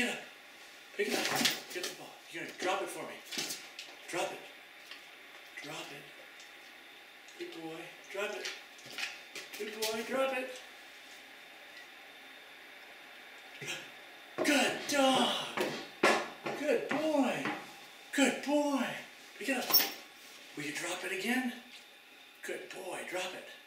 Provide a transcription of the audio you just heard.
Pick it up. Pick it up. Get the ball. You're gonna drop it for me. Drop it. Drop it. Good boy. Drop it. Good boy. Drop it. Good dog. Good boy. Good boy. Pick it up. Will you drop it again? Good boy. Drop it.